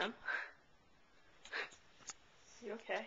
Em? You okay?